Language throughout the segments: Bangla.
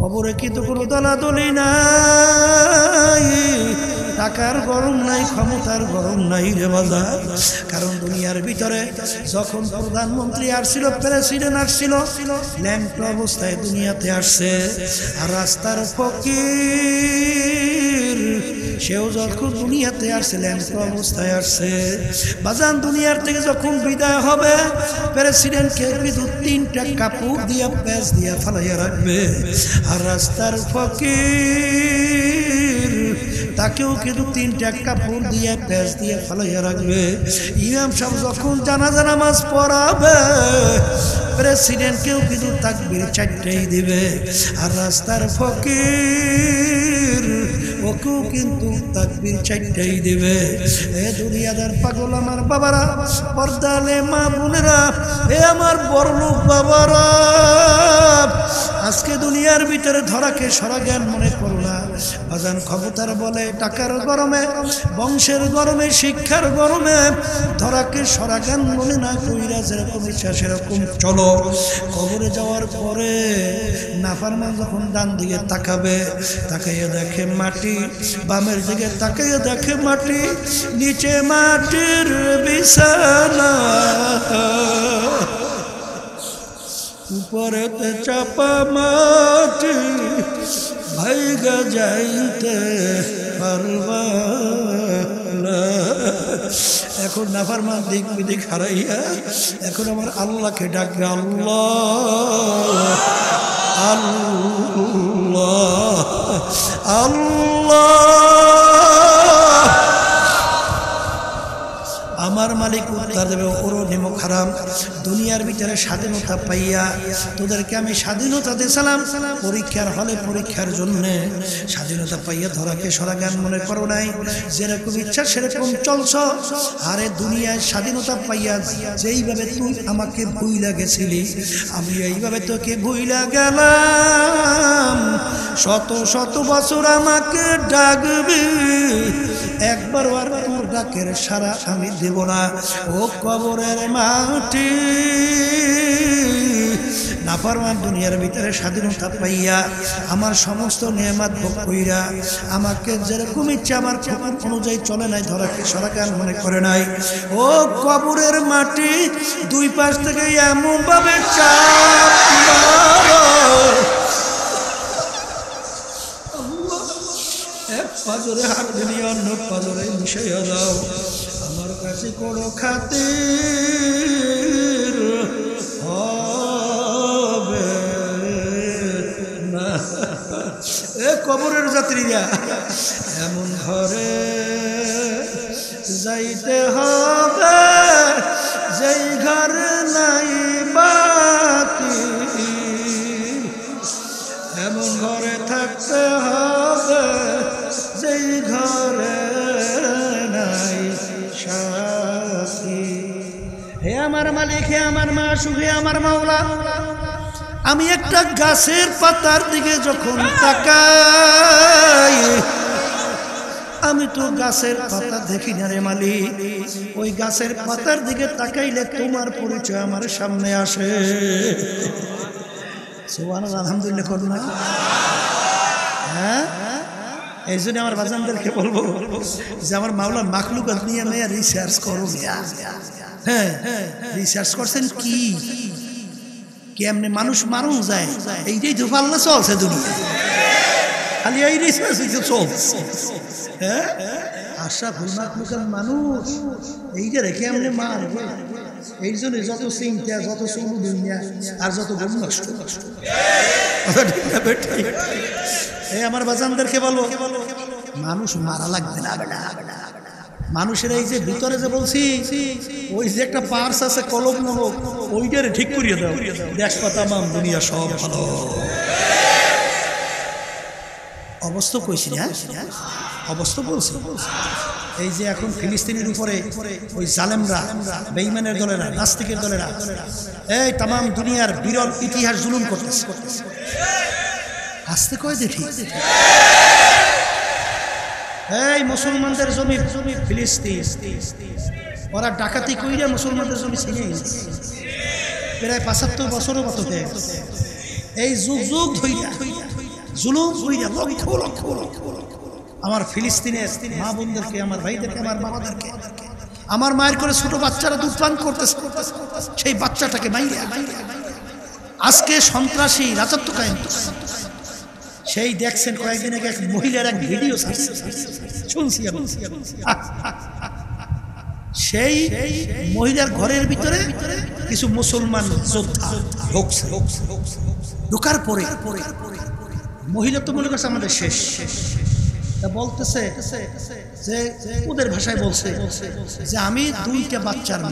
কবরে কিন্তু কোনো দলাদলি নাই? টাকার গরম নাই, ক্ষমতার গরম নাই রে বাজার। কারণ দুনিয়ার ভিতরে যখন প্রধানমন্ত্রী আসছিল, প্রেসিডেন্ট আসছিল ল্যাংট অবস্থায় দুনিয়াতে আসছে। আর রাস্তার ফকির সেও যখন দুনিয়াতে আসছে ল্যাংট অবস্থায় আসছে বাজান দুনিয়ার থেকে যখন বিদায় হবে, প্রেসিডেন্টকে কিন্তু তিনটা কাপড় দিয়া, প্যাচ দিয়া ফালাইয়া রাখবে। আর রাস্তার ফকির তাকেও কিন্তু তিনটা কাপড় দিয়ে, প্যাচ দিয়ে ফালাইয়া রাখবে। ইমাম সাহেব যখন জানাজা নামাজ পড়াবে, প্রেসিডেন্টকেও কিন্তু তাকবির চারটেই দিবে। আর রাস্তার ফকির ওকেও কিন্তু তাকবির চারটাই দেবে। এ দুনিয়াদার পাগল আমার বাবারা, পর্দালে মা বোনেরা, এ আমার বড় লোক বাবারা। ভিতরে ধরাকে সরা জ্ঞান মনে করো না। বাজান ক্ষমতার বলে টাকার গরমে, বংশের গরমে, শিক্ষার গরমে, ধরাকে সরা জ্ঞান মনে না কইরা যেরকম ইচ্ছা সেরকম চলো। কবরে যাওয়ার পরে নাফারমান যখন ডান দিকে তাকাবে, তাকাইয়া দেখে মাটি, বামের দিকে তাকাইয়া দেখে মাটি, নিচে মাটির বিছানা। উপরেতে চাপা মাটি ভাইগা যাইতে। এখন নাফার মা দিক বিদিক হারাইয়া এখন আমার আল্লাহকে ডাকবে আল্লাহ আল্লাহ আল্লাহ আমার মালিক উত্তর দেবে ওরও নিমক হারাম। দুনিয়ার ভিতরে স্বাধীনতা পাইয়া তোদেরকে আমি স্বাধীনতা দিয়েছিলাম পরীক্ষার হলে পরীক্ষার জন্যে স্বাধীনতা পাইয়া ধরাকে সরা জ্ঞান মনে করো নাই। যেরকম ইচ্ছা সেরকম চলছ। আরে দুনিয়ায় স্বাধীনতা পাইয়া যেইভাবে তুই আমাকে ভুইলা গেছিলি, আমি এইভাবে তোকে ভুইলা গেলাম। শত শত বছর আমাকে ডাকবি, একবার আর ডাকের সারা আমি দেব না। ও কবরের মাটি, নাফরমান দুনিয়ার ভিতরে স্বাধীনতা পাইয়া আমার সমস্ত নিয়ামাত কইরা আমাকে যেরকম ইচ্ছা আমার খবর অনুযায়ী চলে নাই ধরাকে সরাকান মনে করে নাই। ও কবরের মাটি, দুই পাশ থেকে এমন ভাবে চাপ মারো। এক পাজরে হাত দিলি অন্য পাজরে মিশাইয়া দাও। আমার কাছে কোনো খাতে হবে না। এ কবরের যাত্রীরা সুখে আমার মাওলা। আমি একটা গাছের পাতার দিকে যখন তাকাই, আমি তো গাছের পাতা দেখি না রে মালিক। ওই গাছের পাতার দিকে তাকাইলে তোমার পরিচয় আমার সামনে আসে। সোহান আলহামদুলিল্লাহ, করুন হ্যাঁ? এই জন্য আমার বাজানদেরকে বলব, যে আমার মাওলা মাখলুক নিয়ে মেয়ে রিসার্চ করো হ্যাঁ রিসার্চ করছেন কি? কেমনে মানুষ মারুন যায়? এইটাই তো চলছে দুনিয়া খালি এই রিসার্চ চলছে। হ্যাঁ? আশা মানুষ, এইটা রেখে এমনি মারবে এই জন্য যত চিন্তা, যত চলু দুনিয়া আর যত গম নষ্ট। ঠিক না বেটা? এই আমার বাজানদেরকে বলো মানুষ মারা লাগবে না। মানুষের এই যে ভিতরে যে বলছি, ওই যে একটা পার্স আছে, কলম নলক ওইটারে ঠিক করিয়ে দাও। দেশ পাতা মাম দুনিয়া, সব ভালো। অবস্থা কইছি না? অবস্থা বলছি। এই যে এখন ফিলিস্তিনের উপরে ওই জালেমরা বেইমানের দলেরা, নাস্তিকের দলেরা, এই তাম দুনিয়ার বিরল ইতিহাস জুলুম করতেছে। আসতে কয় দেখি? এই মুসলমানদের জমি জমি ফিলিস্তিন। ওরা ডাকাতি কইরা মুসলমানদের জমি ছিনে প্রায় পঁচাত্তর বছরও মতো এই যুগ যুগ লক্ষ আমার ফিলিস্তিনের মা বোনদেরকে, আমার ভাইদেরকে, আমার বাবাদেরকে, আমার মায়ের করে ছোট বাচ্চারা দুধ পান করতেছে, সেই বাচ্চাটাকে আজকে সন্ত্রাসী রাজত্ব কায়েম। সেই দেখছেন কয়েকদিন আগে এক মহিলার এক ভিডিও। শুনছি সেই মহিলার ঘরের ভিতরে কিছু মুসলমান যোদ্ধা ঢোকার পরে মহিলা তো মনে করছে আমাদের শেষ। তা বলতেছে যে ওদের ভাষায় বলছে যে আমি দুইটা বাচ্চার মা।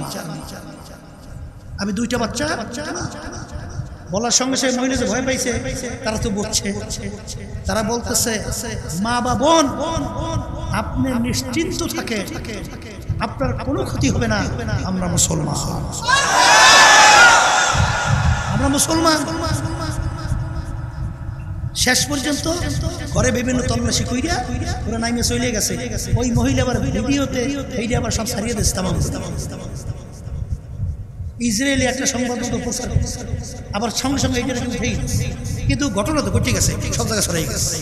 আমি দুইটা বাচ্চা? বলার সঙ্গে সঙ্গে মহিলা যে ভয় পাইছে, তারা তো বলছে। তারা বলতেছে, মা বা বোন, আপনি নিশ্চিন্ত থাকে, আপনার কোনো ক্ষতি হবে না, আমরা মুসলমান। আমরা মুসলমান। শেষ পর্যন্ত ঘরে বিভিন্ন তল্লাশি কইরা ওরা নাইমে চলে গেছে। ওই মহিলা আবার ভিডিওতে এইটা আবার সব সারিয়ে দিচ্ছে ইসরায়েলি একটা সংবাদপত্র প্রচার আবার সঙ্গে সঙ্গে কিন্তু উঠেই কিন্তু ঘটনা তো ঘটে গেছে, সব জায়গায় সরাই গেছে?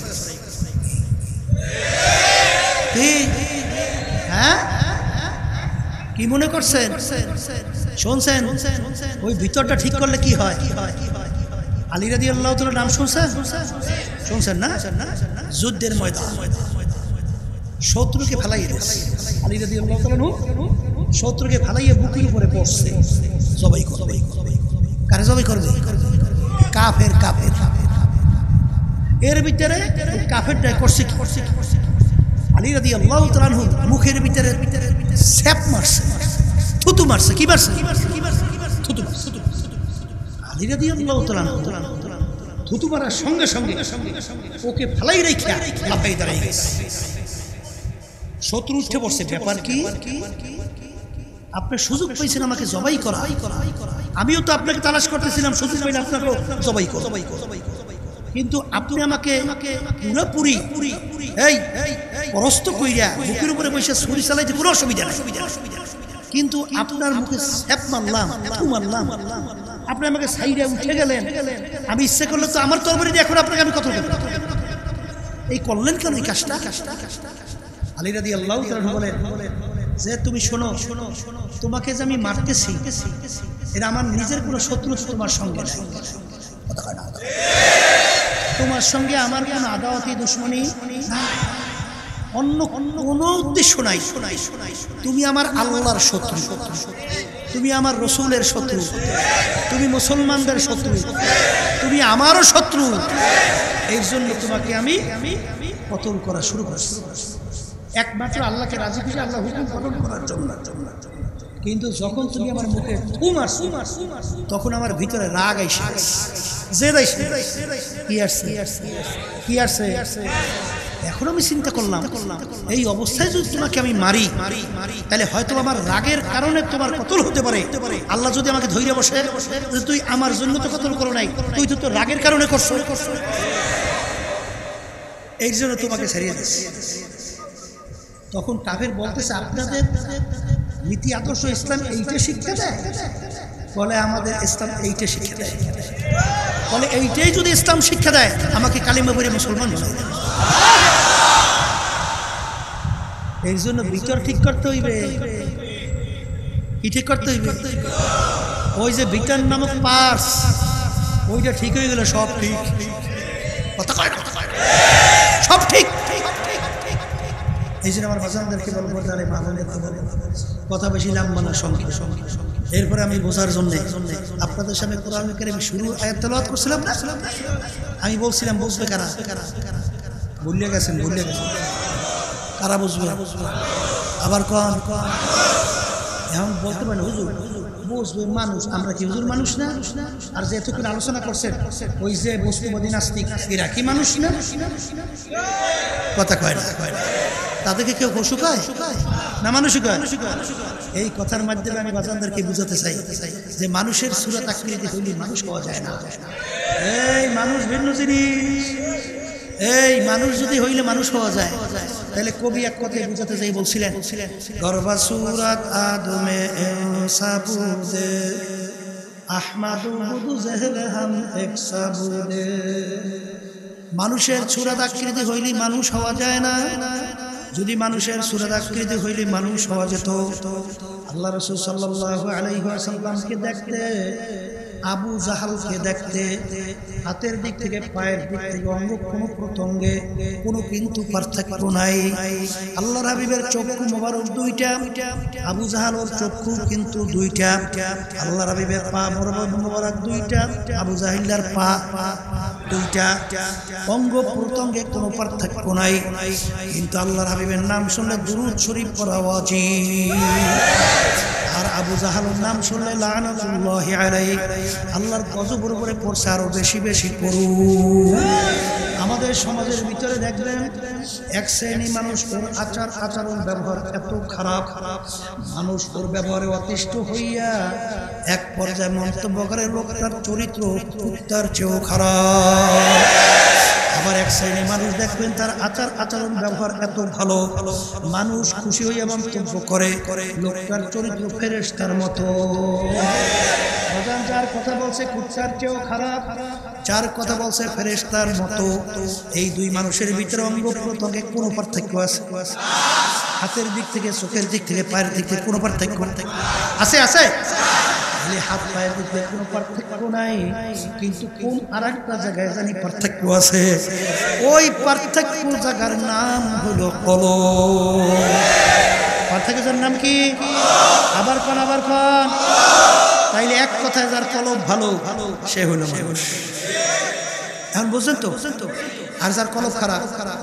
হ্যাঁ? কি মনে করছেন? শুনছেন? ওই ভিতরটা ঠিক করলে কি হয়? আলী রাদি আল্লাহ তোর নাম শুনছেন? শুনছেন না? যুদ্ধের ময়দান। শত্রুকে ফেলাই দিয়েছে। আলী রাদি আল্লাহ শত্রুকে ফেলাইয়ে বুকের উপরে পড়ছে। জবাই করবে। কারে জবাই করবে? কাফের কাফের। এর ভিতরে কাফেরটা করছে কি? আলী রাদি আল্লাহ তালু মুখের ভিতরে স্যাপ মারছে। থুতু মারছে। কি মারছে? থুতু মারছে। আলী রাদি আল্লাহ তালু থুতু মারার সঙ্গে সঙ্গে ওকে ফেলাই রেখে লাফাই দাঁড়াই গেছে। শত্রু উঠে পড়ছে। ব্যাপার কি? আপনি সুযোগ পাইছেন আমাকে জবাই করা। আমিও তো আপনাকে তালাশ করতেছিলাম, সুযোগ পাইলে আপনাকে জবাই কর কিন্তু আপনি আমাকে পুরোপুরি পরস্ত কইরা বুকের উপরে বসে ছুরি চালাইতে কোনো অসুবিধা নাই। কিন্তু আপনার মুখে স্যাপ মারলাম ফু মারলাম। আপনি আমাকে সাইডে উঠে গেলেন। আমি ইচ্ছে করলে তো আমার তরবারি এখন আপনাকে আমি বলব এই করলেন কেন এই কাজটা? আলী রাদি আল্লাহ বলেন যে তুমি শোনো শোনো তোমাকে যে আমি মারতে মারতেছি, এটা আমার নিজের কোনো শত্রু তোমার সঙ্গে। তোমার সঙ্গে আমার কোনো আদাওয়াতি দুশ্মনী। অন্য অন্য কোনো উদ্দেশ্য নাই। শোনাই শোনাই তুমি আমার আল্লাহর শত্রু। তুমি আমার রসুলের শত্রু। তুমি মুসলমানদের শত্রু। তুমি আমারও শত্রু। এর জন্য তোমাকে আমি পতন করা শুরু করছি। একমাত্র আল্লাহকে রাজি খুশি আল্লাহ হুকুম পালন করার জন্য। কিন্তু যখন তুমি আমার মুখে তখন আমার ভিতরে রাগ আইসে এখন আমি চিন্তা করলাম, এই অবস্থায় যদি তোমাকে আমি মারি, তাহলে হয়তো আমার রাগের কারণে তোমার কতল হতে পারে। আল্লাহ যদি আমাকে ধৈর্য বসে তুই আমার জন্য তো কতল করো নাই, তুই তো রাগের কারণে করছ। এই জন্য তোমাকে ছাড়িয়ে দিচ্ছি। তখন কাফের বলতেছে আপনাদের নীতি আদর্শ ইসলাম এইটা শিক্ষা দেয়? বলে আমাদের ইসলাম এইটা শিক্ষা দেয়। বলে এইটাই যদি ইসলাম শিক্ষা দেয় আমাকে কালিমা মুসলমান। এই জন্য বিচার ঠিক করতে হইবে। কি ঠিক করতে হইবে? ওই যে বিটান নামক পার্স ওইটা ঠিক হয়ে গেল সব ঠিক। কথা কয় কথা কয় সব ঠিক। এই জন্য আমার বাজানদেরকে বলব, তাহলে মামনের কথা বেশি লম্বা না সঙ্গে সঙ্গে এরপরে আমি বোঝার জন্য আপনাদের সামনে কোরআন কারিম শুরু আয়াত করছিলাম না? আমি বলছিলাম, বুঝবে কারা? ভুলিয়ে গেছেন ভুলিয়ে গেছেন। কারা বুঝবে? আবার কন? এখন বলতে পারেন, হুজুর, বুঝবে মানুষ। আমরা কি হুজুর মানুষ না? আর যে এতক্ষণ আলোচনা করছেন, ওই যে বস্তুবাদী নাস্তিক, এরা কি মানুষ না? কথা কয় না কয় না। তাদেরকে কেউ শুকায় না মানুষ শুকায় এই কথার মাধ্যমে আমি বাজানদেরকে বুঝাতে চাই যে মানুষের সুরত আকৃতি হইলে মানুষ হওয়া যায় না। এই মানুষ ভিন্ন জিনিস। এই মানুষ যদি হইলে মানুষ হওয়া যায়, তাহলে কবি এক কথায় বুঝাতে চাই, বলছিলেন, গর্বা সুরাত আদমে মানুষের সুরাদ আকৃতি হইলে মানুষ হওয়া যায় না। যদি মানুষের সুরাদ আকৃতি হইলে মানুষ হওয়া যেত, আল্লাহ রসুল সাল্লাহ আলাইসাল্লামকে দেখতে, আবু জাহালকে দেখতে, হাতের দিক থেকে, পায়ের দিক থেকে, অঙ্গ কোনো প্রত্যঙ্গে কোনো কিন্তু পার্থক্য নাই। আল্লাহ হাবিবের চক্ষু মোবারক দুইটা, আবু জাহাল ওর চক্ষু কিন্তু দুইটা আল্লাহ হাবিবের পা মোবারক দুইটা, আবু জাহিল্লার পা দুইটা। অঙ্গ প্রত্যঙ্গে কোনো পার্থক্য নাই। কিন্তু আল্লাহর হাবিবের নাম শুনলে দুরুদ শরীফ পড়া আর আবু জাহালের নাম শুনলে লানাতুল্লাহ আলাইহি। আল্লাহর গজবের উপরে পড়ছে আরও বেশি বেশি পড়ু আমাদের সমাজের ভিতরে দেখবেন এক শ্রেণি মানুষ ওর আচার আচরণ ব্যবহার এত খারাপ। খারাপ মানুষ ওর ব্যবহারে অতিষ্ঠ হইয়া এক পর্যায়ে মন্তব্য করে, লোকটার চরিত্র তার চেয়েও খারাপ। আবার এক শ্রেণি মানুষ দেখবেন, তার আচার আচরণ ব্যবহার এত ভালো। মানুষ খুশি হইয়া মন্তব্য করে, লোকটার চরিত্র ফেরেস তার মতো যার কথা বলছে কুচ্ছার চেয়েও খারাপ, যার কথা বলছে ফেরেস্তার মতো। এই দুই মানুষের ভিতরে অঙ্গ প্রত্যঙ্গে কোনো পার্থক্য আছে? হাতের দিক থেকে, চোখের দিক থেকে, পায়ের দিক থেকে কোনো পার্থক্য? আছে আছে? হাত পায়ের থেকে কোনো পার্থক্য নাই। কিন্তু কোন আর একটা জায়গায় জানি পার্থক্য আছে? ওই পার্থক্য জায়গার নাম হলো কলো পার্থক্যের নাম কি? আবার কন, আবার তাইলে এক কথায় যার কলম ভালো ভালো সে হলো মানুষ। এখন বুঝছেন তো? আর যার কলম খারাপ খারাপ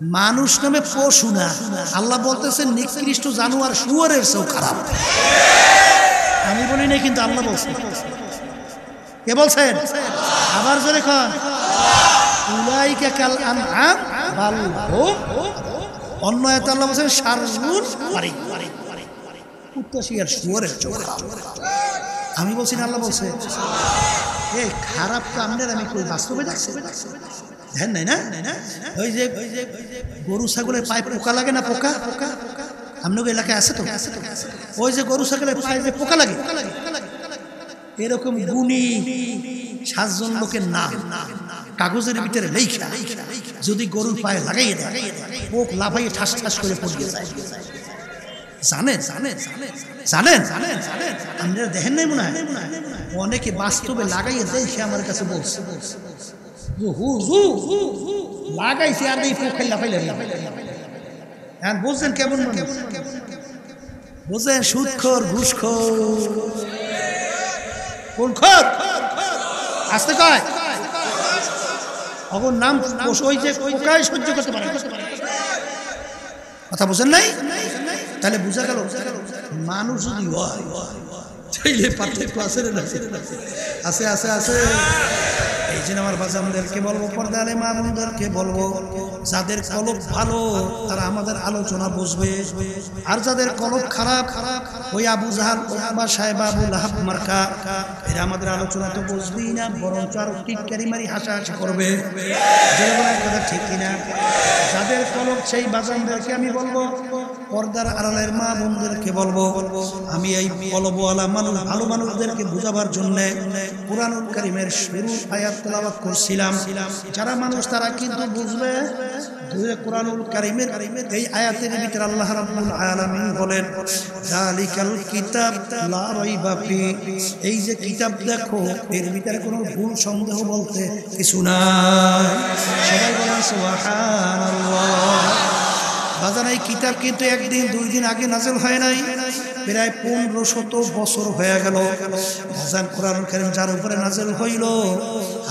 মানুষ নামে পশু না। আল্লাহ বলতেছেন নিকৃষ্ট জানোয়ার শুয়ারের চেয়েও খারাপ। আমি বলি নাই, কিন্তু আল্লাহ বলছেন কে বলছেন আবার জোরে খান অন্য আল্লাহ আমি বলছি না, আল্লাহ বলছে। খারাপ কামনের আমি কই বাস্তবে দেখছি? ধ্যান নাই না? ওই যে গরু ছাগলের পায়ে পোকা লাগে না পোকা? পোকা আপনাকে এলাকায় আছে তো? ওই যে গরু ছাগলের পায়ে যে পোকা লাগে? এরকম গুণী সাতজন লোকের নাম কাগজের ভিতরে লেখা যদি গরুর পায়ে লাগাইয়ে দেয়, পোক লাফাইয়ে ঠাস ঠাস করে পড়িয়ে যায়। জানেন জানেন জানেন জানেন জানেন আপনারা দেখেন নাই মনে হয়? অনেকে বাস্তবে লাগাইয়ে দেখে আমার কাছে বলছে। লাগাইছে আর এই পোক খেলা পাইলেন হ্যাঁ বুঝছেন কেমন বুঝলেন সুদখোর ঘুষখোর। কোন আসতে কয়? অগর নাম ওই যে পোকায় সহ্য করতে পারে কথা বুঝেন নাই? তাহলে বুঝা গেল মানুষ যদি হয় পার্থক্য আছে রে আছে আছে আছে। এই জন্য আমার বাজানদেরকে বলব, পর্দারে মামুনদেরকে বলব, যাদের কলব ভালো, তারা আমাদের আলোচনা বুঝবে। আর যাদের কলব খারাপ, ওই আবু বা সাহেব, আবু লাহাব, মার্কা, এরা আমাদের আলোচনা তো বুঝবেই না, বরঞ্চ আরও টিটকারি মারি হাসাহাসি করবে। কথা ঠিক কিনা? যাদের কলব সেই বাজানদেরকে আমি বলব পর্দার আড়ালের মা বোনদেরকে বলব, আমি এই কলবওয়ালা মানুষ, ভালো মানুষদেরকে বুঝাবার জন্য পুরানুল করিমের শুরু আয়াত তেলাবাত করছিলাম। যারা মানুষ, তারা কিন্তু বুঝবে কোরআনুল কারিমের এই আয়াতের ভিতরে আল্লাহ রাব্বুল আলামিন বলেন জালিকাল কিতাব লা রাইবা এই যে কিতাব দেখো, এর ভিতরে কোনো ভুল সন্দেহ বলতে কিছু নাই। সবাই বলেন বাজার এই কিতাব কিন্তু একদিন, দুই দিন আগে নাজেল হয় নাই। প্রায় পনেরো শত বছর হয়ে গেল। বাজান কোরআন করিম যার উপরে নাজেল হইল।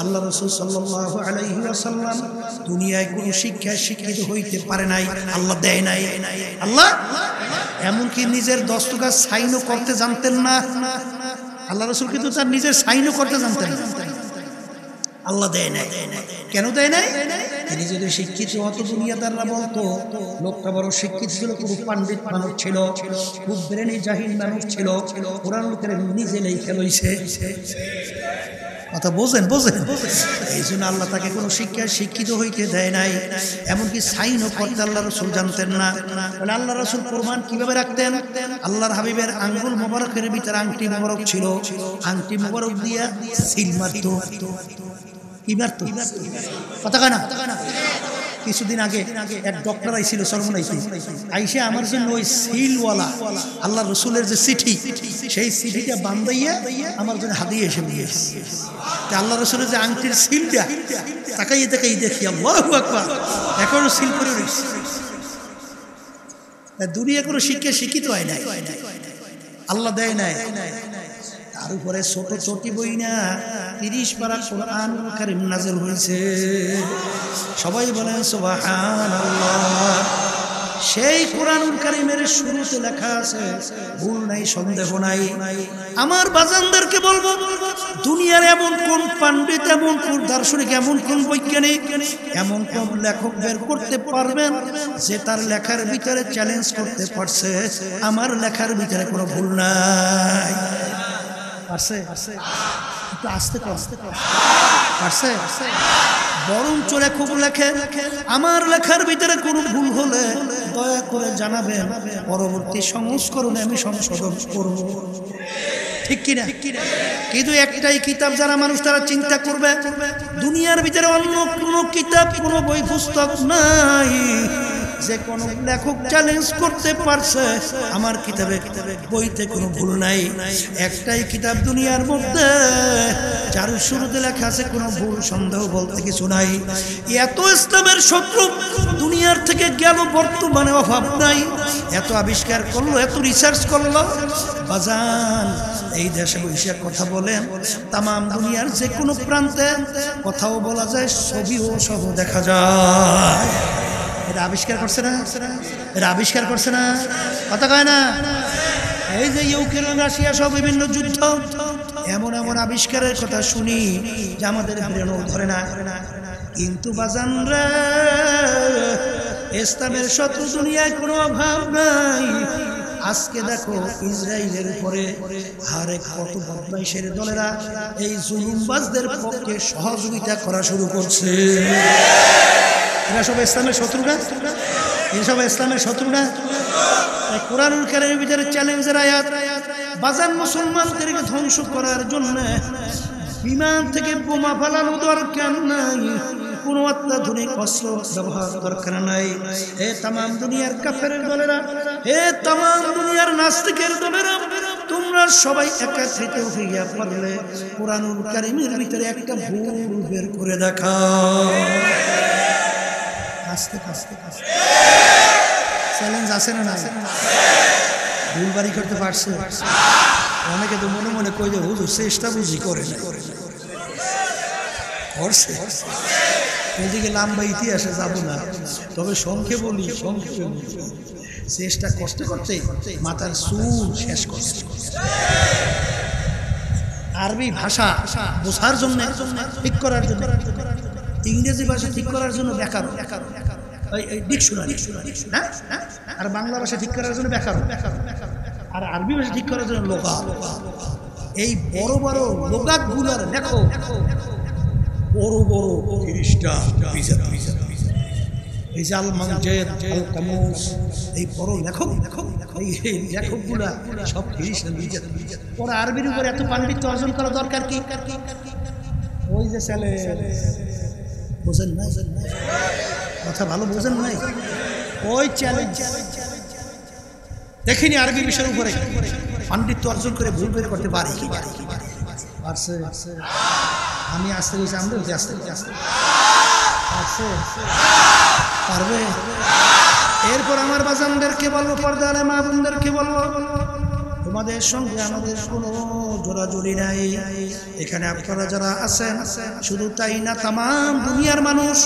আল্লাহ রসুল সাল্লাহ আলাইসাল্লাম দুনিয়ায় কোনো শিক্ষায় শিক্ষিত হইতে পারে নাই। আল্লাহ দেয় নাই। আল্লাহ, এমনকি নিজের দস্তকার সাইনও করতে জানতেন না। আল্লাহ রসুল কিন্তু তার নিজের সাইনও করতে জানতেন। না আল্লাহ দেয় নাই। কেন দেয় নাই? তিনি যদি শিক্ষিত হতো দুনিয়াদাররা বলতো, লোকটা বড় শিক্ষিত ছিল খুব পাণ্ডিত মানুষ ছিল, খুব ব্রেনি জাহিন মানুষ ছিল, কোরআন লোকের নিজে নেই খেলইছে কথা বোঝেন বোঝেন? এই জন্য আল্লাহ তাকে কোনো শিক্ষায় শিক্ষিত হইতে দেয় নাই। এমনকি সাইনও করতে আল্লাহ রসুল জানতেন না। বলে আল্লাহ রসুল প্রমাণ কীভাবে রাখতেন? আল্লাহর হাবিবের আঙ্গুল মোবারকের ভিতরে আংটি মোবারক ছিল। আংটি মোবারক দিয়া সিল মারত কথা কিছুদিন আগে এক ডক্টর আইছিল সরমনাইছি আইসে আমার জন্য ওই সিলওয়ালা আল্লাহ রসুলের যে চিঠি, সেই চিঠিটা বান্ধাইয়া আমার জন্য হাতিয়ে এসে নিয়ে আল্লাহ রসুলের যে আংটির সিলটা তাকাইয়ে তাকাই দেখি, আল্লাহ আকবার। এখনও সিল করে রয়েছে। দুনিয়া কোনো শিক্ষা শিক্ষিত হয় নাই। আল্লাহ দেয় নাই। তার উপরে ছোট ছোটি বই না তিরিশ পারা কোরআন কারিম নাজল হয়েছে। সবাই বলেন সুবহান সেই কোরআনুল কারিমের শুরুতে লেখা আছে, ভুল নাই, সন্দেহ নাই। আমার বাজানদেরকে বলব, দুনিয়ার এমন কোন পাণ্ডিত, এমন কোন দার্শনিক, এমন কোন বৈজ্ঞানিক, এমন কোন লেখক বের করতে পারবেন যে তার লেখার ভিতরে চ্যালেঞ্জ করতে পারছে। আমার লেখার ভিতরে কোনো ভুল নাই। পারছে? একটু আসতে আসতে পারছে? বরঞ্চ লেখক লেখে আমার লেখার ভিতরে কোনো ভুল হলে দয়া করে জানাবেন, পরবর্তী সংস্করণে আমি সংশোধন করব। ঠিক কিনা? কিন্তু একটাই কিতাব যারা মানুষ তারা চিন্তা করবে, দুনিয়ার ভিতরে অন্য কোনো কিতাব, কোনো বই পুস্তক নাই। যে কোনো লেখক চ্যালেঞ্জ করতে পারছে। আমার কিতাবে, বইতে কোনো ভুল নাই। একটাই কিতাব দুনিয়ার মধ্যে, যার শুরুতে লেখা আছে, কোনো ভুল, সন্দেহ বলতে কিছু নাই। এত ইসলামের শত্রু, দুনিয়ার থেকে গেল, বর্তমানে অভাব নাই। এত আবিষ্কার করল, এত রিসার্চ করল। বাজান, এই দেশে বসে কথা বলেন তাম দুনিয়ার যে কোনো প্রান্তে কথাও বলা যায়, ছবিও সহ দেখা যায়। এটা আবিষ্কার করছে না? এটা আবিষ্কার করছে না? কথা কয় না? এই যে ইউক্রেন, রাশিয়া সব বিভিন্ন যুদ্ধ, এমন এমন আবিষ্কারের কথা শুনি যে আমাদের ব্রেনও ধরে না। কিন্তু বাজানরা ইসলামের শত্রু দুনিয়ায় কোনো অভাব নাই। আজকে দেখো ইসরায়েলের উপরে হারে কত বদমাইশের দলেরা এই জুলুমবাজদের পক্ষে সহযোগিতা করা শুরু করছে। এরা সব ইসলামের শত্রু না এসব ইসলামের শত্রু না কোরআনুল কারিমের ভিতরে চ্যালেঞ্জের আয়াত বাজান মুসলমানদেরকে ধ্বংস করার জন্য বিমান থেকে বোমা ফালানো দরকার নাই। কোনো অত্যাধুনিক অস্ত্র ব্যবহার দরকার নাই। হে তাম দুনিয়ার কাফের দলেরা হে তাম দুনিয়ার নাস্তিকের দলেরা, তোমরা সবাই একাত্রিত হইয়া পারলে কোরআনুল কারিমের ভিতরে একটা ভুল বের করে দেখা আস্তে আস্তে আস্তে চ্যালেঞ্জ আছে না না ভুল বাড়ি করতে পারছে? অনেকে তো মনে মনে কই যে, হুজুর, চেষ্টা বুঝি করে না করছে। এদিকে লম্বা ইতিহাসে যাব না। তবে সংখ্যে বলি, সংক্ষেপে চেষ্টা করতে করতে মাথার চুল শেষ করছে। আরবি ভাষা বোঝার জন্য ঠিক করার জন্য ইংরেজি ভাষা ঠিক করার জন্য বেকার। বেকার ডিকশনারি হ্যাঁ আর বাংলা ভাষা ঠিক করার জন্য বেকার। আর আরবি ভাষা ঠিক করার জন্য লোকা। এই বড় বড় লোকাকগুলোর দেখো বড় বড় তিরিশটা রিজাল মানজেদ আল এই বড় লেখক, এই লেখকগুলা সব আরবির উপরে এত পাণ্ডিত্য অর্জন করা দরকার কি? ওই যে ছেলে বোঝেন না কথা ভালো বোঝেন নাই? ওই চ্যালেঞ্জ দেখিনি আরবি বিষয়ের উপরে। পাণ্ডিত্য অর্জন করে ভুল করে করতে পারি। কি আমি আসতে গেছি আমরা আসতে আসতে পারছে? পারবে? এরপর আমার বাজানদেরকে বলব, পর্দারে মা বোনদেরকে বলব তোমাদের সঙ্গে আমাদের কোনো জোরাজুরি নাই। এখানে আপনারা যারা আছেন, শুধু তাই না তাম দুনিয়ার মানুষ,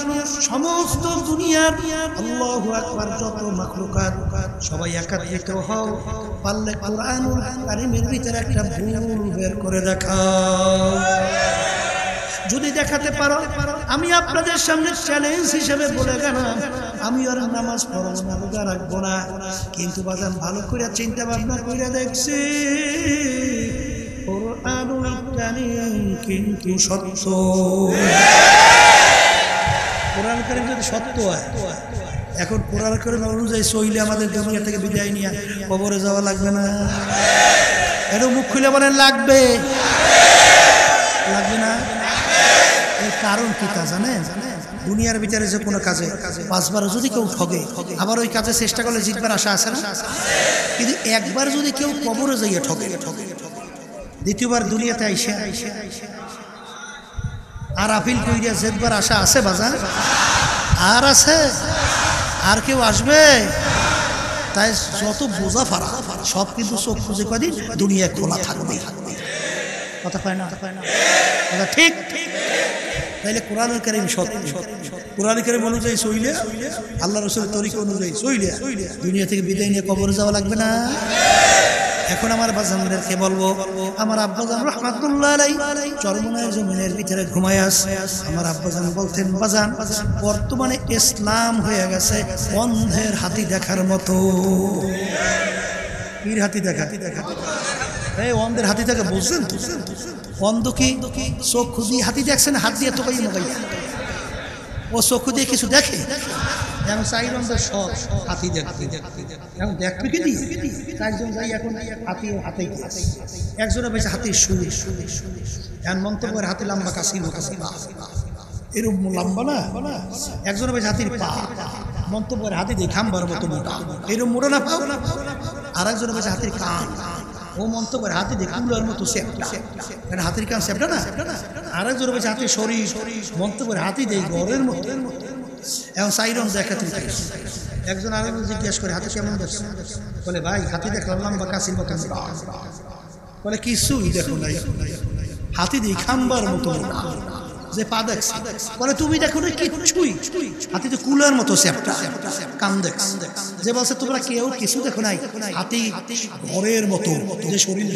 সমস্ত দুনিয়ার আল্লাহু আকবার যত মাখলুকাত, সবাই একাত্রিত হও, পারলে কোরআনুল কারিমের ভিতরে একটা ভুল বের করে দেখাও। যদি দেখাতে পারো, আমি আপনাদের সামনে চ্যালেঞ্জ হিসেবে বলে গেলাম আমি আর নামাজ পড়ব না, রোজা রাখব না। কিন্তু বাজান ভালো করে চিন্তা ভাবনা করে দেখছি কিন্তু সত্য। কোরআন কারিম যদি সত্য হয়, এখন কোরআন কারিম অনুযায়ী চইলে আমাদের দুনিয়া থেকে বিদায় নিয়ে কবরে যাওয়া লাগবে না। এর মুখ খুলে বলেন, লাগবে। লাগবে না? এর কারণ কি তা জানেন? দুনিয়ার ভিতরে যে কোনো কাজে পাঁচবার যদি কেউ ঠগে, আবার ওই কাজে চেষ্টা করলে জিতবার আশা আছে না? কিন্তু একবার যদি কেউ কবরে যাইয়া ঠগে ঠগে দ্বিতীয়বার দুনিয়াতে আইসে, আর আপিল কইরা জেতবার আশা আছে বাজার আর আছে, আর কেউ আসবে? তাই যত বোঝা ফারা সব কিন্তু চোখ খুঁজে কদিন দুনিয়া খোলা থাকবে। কথা পায় না? কথা ঠিক? তাইলে কোরআন কারিম সত্য কোরআন কারিম অনুযায়ী চইলে আল্লাহ রসুলের তরিকা অনুযায়ী চইলে দুনিয়া থেকে বিদায় নিয়ে কবরে যাওয়া লাগবে না। এখন আমার বাজানদেরকে বলব? আমার আব্বাজান রহমাতুল্লাহ চরমনায় জমিনের ভিতরে ঘুমায় আছে। আমার আব্বাজান বলতেন, বাজান, বর্তমানে ইসলাম হয়ে গেছে অন্ধের হাতি দেখার মতো। পীর হাতি দেখা। দেখা এই অন্ধের হাতি দেখা বুঝছেন তো? অন্ধ কি চক্ষু দিয়ে হাতি দেখছেন হাত দিয়ে তো মোবাইল ও চক্ষু দিয়ে কিছু দেখে? এখন হাতি যাই এখন হাতি হাতে। একজনে হাতির মন্তব্যের হাতি লম্বা লম্বা না? হাতির পা। মন্তব্যের হাতি দিয়ে খাম্বার মতো মোটা এরকম মোটা না পাও? আর একজনে বেশি হাতির কান। ও মন্তব্যের হাতে দেখে কুলোর মতো কারণ হাতির কান সেপটা না আরেকজন বেশি হাতে শরীর মন্তব্যের হাতে দেয় গড়ের মতো এখন সাইরন দেখা তুমি একজন আরেকজন জিজ্ঞেস করে হাতে কেমন দেখছে বলে ভাই হাতে দেখলাম লম্বা কাশির মতো বলে কিছুই দেখো নাই হাতি দিই খাম্বার মতো যে পা বলে, তুমি দেখো না কিচ্ছুই। হাতি তো কুলার মতো স্যাপটা কান দেখ যে বলছে, তোমরা কেউ কিছু দেখো নাই। হাতি ঘরের মতো যে শরীর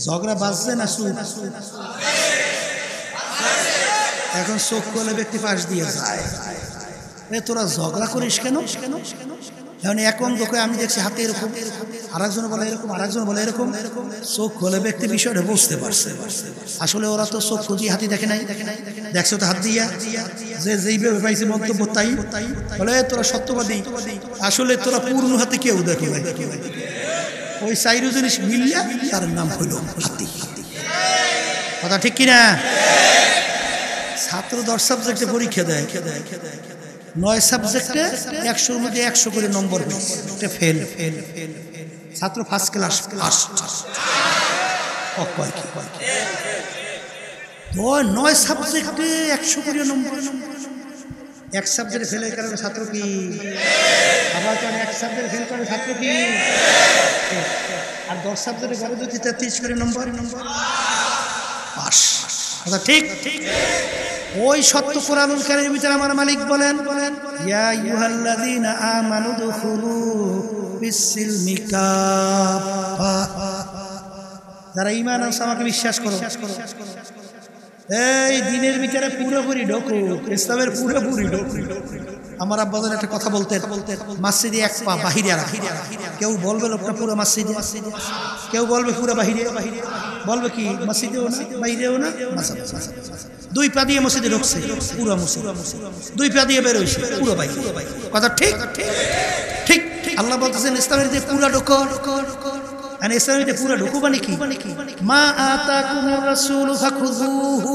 ঝগড়া বাজছে না সুখ এখন চোখ করলে ব্যক্তি পাশ দিয়ে যায়। এ, তোরা ঝগড়া করিস কেন কেন? এখন এক অঙ্গকে আমি দেখছি হাতে এরকম, আরেকজন বলে এরকম, আরেকজন বলে এরকম, চোখ হলে ব্যক্তি বিষয়টা বুঝতে পারছে। আসলে ওরা তো চোখ খুঁজি হাতি দেখে নাই। দেখছ তো হাত দিয়া। যে যেইভাবে পাইছে মন্তব্য তাই। বলে তোরা সত্যবাদী। আসলে তোরা পূর্ণ হাতে কেউ দেখে ওই চাইরু জিনিস মিলিয়া তার নাম হইল হাতি। কথা ঠিক কিনা? ছাত্র দশ সাবজেক্টে পরীক্ষা দেয়। নয় সাবজেক্টে একশোর মধ্যে একশো করে নম্বর ফেল ফেল ফেল ছাত্র ফার্স্ট ক্লাস ফার্স্ট কয় কি কয় কি। নয় সাবজেক্টে একশো করে নম্বর। এক সাবজেক্টে ফেলের কারণে ছাত্র কি? আবার কারণ এক সাবজেক্টে ফেল করে ছাত্র কি? আর দশ সাবজেক্টে গড়ে যদি তেত্রিশ করে নম্বর। নম্বর পাস। ঠিক ঠিক? ওই সত্য কোরআনুল কারীমের ভিতরে আমার মালিক বলেন, ইয়া আইয়ুহাল্লাযীনা আমানু দুখুলু বিসসিলমি কাফা যারা ঈমান আছে আমাকে বিশ্বাস করো। এই দিনের ভিতরে পুরোপুরি ঢোকো, ইসলামের পুরোপুরি ঢোকো। আমার আব্বাদের একটা কথা বলতে বলতে মাসজিদে এক পা বাহিরে কেউ বলবে লোকটা পুরো মসজিদে? কেউ বলবে পুরো বাহিরে? বলবে কি, মসজিদেও না বাইরেও না? দুই পা দিয়ে মসজিদে ঢুকছে, পুরো মসজিদ। দুই পা দিয়ে বেরোইছে পুরো বাইরে কথা ঠিক? ঠিক। আল্লাহ বলতেছেন, ইসলামের যে পুরো ঢোকো। আর ইসলামীতে পুরো ঢুকু মানে কি? মা আতা রাসূল ফাখুযুহু।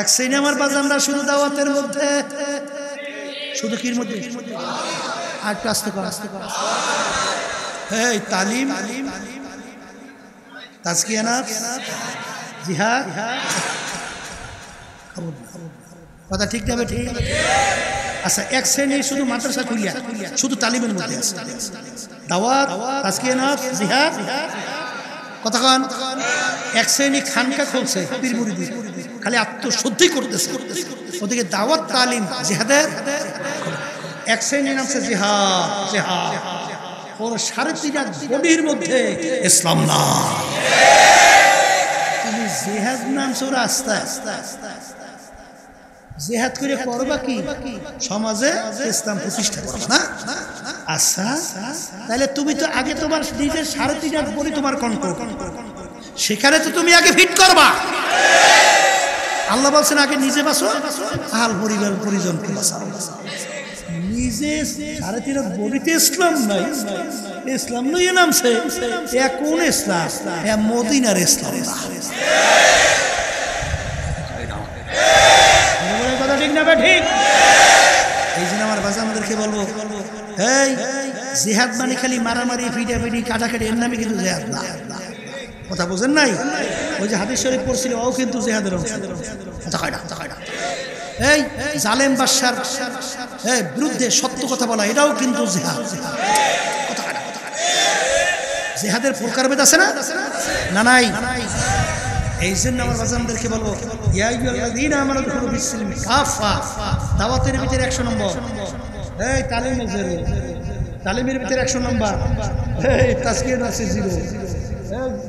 এক সিনেমার বাজানরা শুধু দাওয়াতের মধ্যে। শুধু কির মধ্যে? আর আস্তে কর আস্তে কর। এই, তালিম। তাস্কিয়া নফস জিহাদ। কথা ঠিক যাবে ঠিক আচ্ছা এক শ্রেণি শুধু মাদ্রাসা খুলিয়া, শুধু তালিমের মধ্যে আছে। দাওয়াত, তাজকিয়া নফস জিহাদ। কথা কন। এক শ্রেণি খানকা খুলছে পীর মুরিদি খালি আত্মশুদ্ধি করতেছে। ওদিকে দাওয়াত, তালিম, জেহাদের। এক শ্রেণি নামছে জিহাদ, জেহাদ। ওর সাড়ে তিন বডির মধ্যে ইসলাম না। তুমি জেহাদ নামছো রাস্তা জেহাদ করে করবা কি? সমাজে ইসলাম প্রতিষ্ঠা করবা, না? আচ্ছা তাহলে তুমি তো আগে তোমার নিজের সাড়ে তিন হাত বলি তোমার কণ্ঠ সেখানে তো তুমি আগে ফিট করবা। আল্লাহ বলছেন, আগে নিজে বাঁচো, আল পরিবার পরিজনকে বাঁচাও। নিজে সাড়ে তিন বলিতে ইসলাম নাই, ইসলাম নই নামছে, এ কোন ইসলাম? এ মদিনার ইসলাম ঠিক বাজা জেহাদ মানে খালি মারামারি ফিটাফিটি কাটাকাটি, এর নামে কিন্তু জেহাদ কথা বোঝেন নাই? ওই যে হাদিস শরীফ পড়ছিল ও কিন্তু জেহাদের অংশ। এই জালেম বাদশার, এই বিরুদ্ধে সত্য কথা বলা, এটাও কিন্তু জেহাদ। জেহাদের প্রকারভেদ আছে না? না নাই? এই জন্য আমার বাজানদেরকে বলব দাওয়াতের ভিতরে 100 নম্বর। এই তালিমের তালিমের ভিতরে 100 নম্বর। এই তাসকিয়া নাফসে জিরো।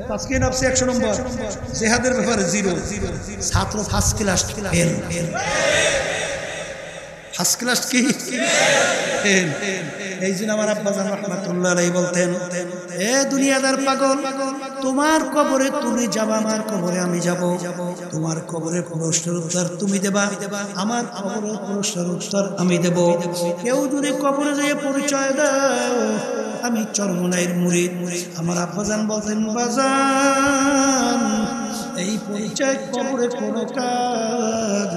তাসকিয়া নাফসে 100 নম্বর। জিহাদের ব্যাপারে জিরো। ছাত্র first class fail first class কি? ফেল এই জন্য আমার আব্বাজান রহমাতুল্লাহ বলতেন, এ দুনিয়াদার পাগল, তোমার কবরে তুমি যাবা, আমার কবরে আমি যাব। তোমার কবরে প্রশ্নের উত্তর তুমি দেবা, আমার কবরে প্রশ্নের উত্তর আমি দেব। কেউ যদি কবরে যেয়ে পরিচয় দাও আমি চরমনাইয়ের মুড়ি আমার আব্বাজান বলতেন, বাজান, এই পরিচয় কবরে কোনো কাজ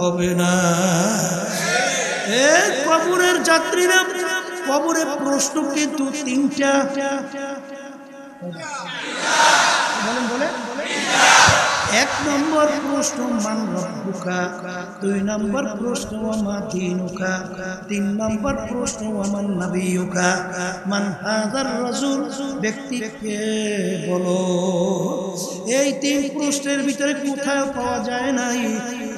হবে না। এ কবরের যাত্রীরা, কবরে প্রশ্ন কিন্তু তিনটা। বলেন বলে এক নম্বর প্রশ্ন মান রব্বুকা দুই নম্বর প্রশ্ন আমা দিনুকা তিন নম্বর প্রশ্ন আমার নাবিয়ুকা মান হাজার রাসূল ব্যক্তিকে বলো, এই তিন প্রশ্নের ভিতরে কোথাও পাওয়া যায় নাই।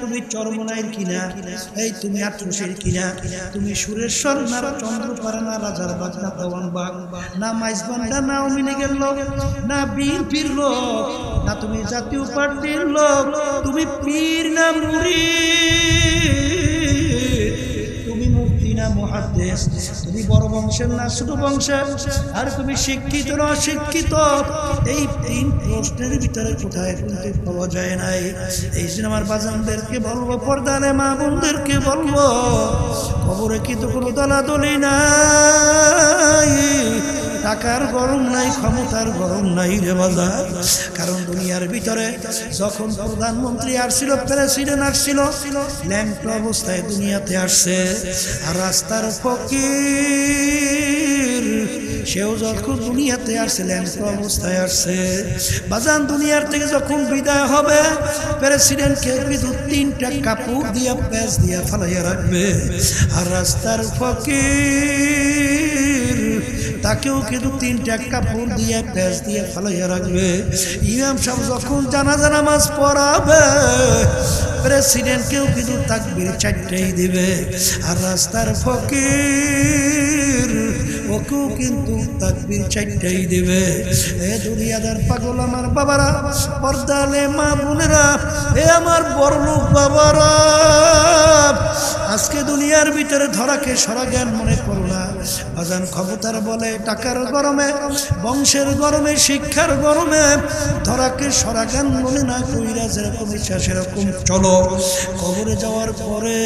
তুমি চরমনাইয়ের কিনা? এই তুমি আত্মসের কিনা? তুমি সুরেশ্বর না চন্দ্রপাড়া না রাজার বাগ না দেওয়ান বাগ, না মাইজবান্ডা, না অমিনে গেল না বিএনপির লোক না তুমি জাতীয় পার্টির লোক, তুমি পীর না মুড়ি তুমি মুক্তি না মহাদেশ তুমি বড় বংশের না ছোট বংশের। আর তুমি শিক্ষিত না অশিক্ষিত, এই তিন প্রশ্নের ভিতরে কোথায় কিন্তু পাওয়া যায় নাই। এই জন্য আমার বাজানদেরকে বলব, পর্দানে মা বোনদেরকে বলব খবরে কিন্তু কোনো দলাদলি নাই। টাকার গরম নাই, ক্ষমতার গরম নাই রে বাজার। কারণ দুনিয়ার ভিতরে যখন প্রধানমন্ত্রী আসছিল, প্রেসিডেন্ট আসছিল, ল্যাংট অবস্থায় দুনিয়াতে আসছে। আর রাস্তার ফকির সেও যখন দুনিয়াতে আসছে ল্যাংট অবস্থায় আসছে। বাজান দুনিয়ার থেকে যখন বিদায় হবে, প্রেসিডেন্টকে বিদ্যুৎ তিনটা কাপড় দিয়া, প্যাঁচ দিয়া ফালাইয়া রাখবে। আর রাস্তার ফকির, তাকেও কিন্তু তিনটা কাপড় দিয়ে, প্যাঁচ দিয়ে ফালাইয়া রাখবে। ইমাম সাহেব যখন জানাজা নামাজ পড়াবে, প্রেসিডেন্টকেও কিন্তু তাকবির চারটাই দিবে। আর রাস্তার ফকির ওকেও কিন্তু তাকবির চারটাই দেবে। এ দুনিয়াদার পাগল আমার বাবারা, পর্দালে মা বোনেরা, এ আমার বড়লোক বাবারা। আজকে দুনিয়ার ভিতরে ধরাকে সরা জ্ঞান মনে করো না। বাজান ক্ষমতার বলে টাকার গরমে, বংশের গরমে, শিক্ষার গরমে, ধরাকে সরা জ্ঞান মনে না কইরা যেরকম ইচ্ছা সেরকম চলো। কবরে যাওয়ার পরে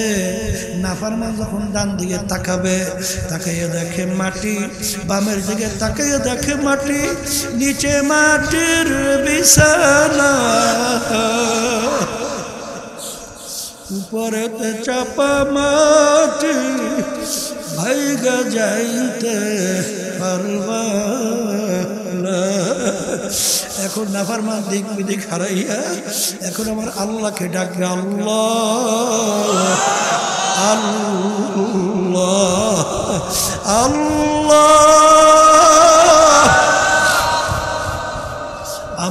নাফারমান যখন ডান দিকে তাকাবে, তাকাইয়া দেখে মাটি, বামের দিকে তাকাইয়া দেখে মাটি, নিচে মাটির বিছানা। উপরেতে চাপা মাটি, ভাইগা যাইতে পারবা। এখন নাফার মা দিক বিদিক হারাইয়া, এখন আমার আল্লাহকে ডাকে আল্লাহ আল্লাহ আল্লাহ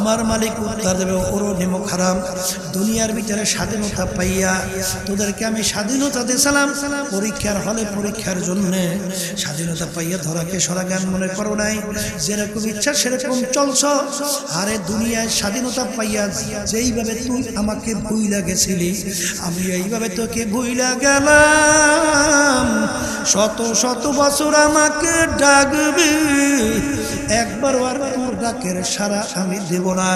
আমার মালিক উত্তর দেবে, ওরো নিমক হারাম দুনিয়ার ভিতরে স্বাধীনতা পাইয়া তোদেরকে আমি স্বাধীনতা দিয়েছিলাম পরীক্ষার হলে পরীক্ষার জন্য স্বাধীনতা পাইয়া ধরাকে সরা জ্ঞান মনে করো নাই। যেরকম ইচ্ছা সেরকম চলছ। আরে দুনিয়ায় স্বাধীনতা পাইয়া যেইভাবে তুই আমাকে ভুইলা গেছিলি, আমি এইভাবে তোকে ভুইলা গেলাম। শত শত বছর আমাকে ডাকবি একবার আর ডাকের সারা আমি দেব না।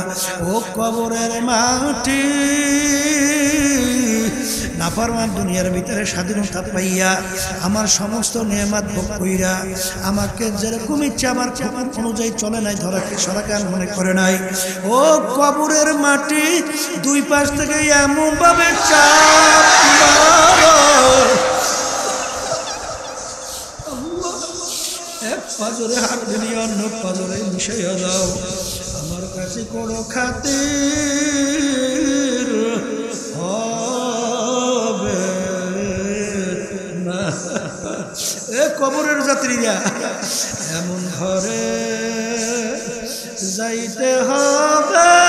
ও কবরের মাটি, নাফরমান দুনিয়ার ভিতরে স্বাধীনতা পাইয়া আমার সমস্ত নিয়ামাত ভোগ কইরা আমাকে যেরকম ইচ্ছা আমার খবর অনুযায়ী চলে নাই ধরাকে সরাকার মনে করে নাই। ও কবরের মাটি, দুই পাশ থেকে এমন ভাবে চাপ মারো। এক পাজরে হাত দিলি অন্য পাজরে মিশাইয়া দাও। আমার কাছে কোনো খাতে না। এ কবরের যাত্রীরা এমন ঘরে যাইতে হবে।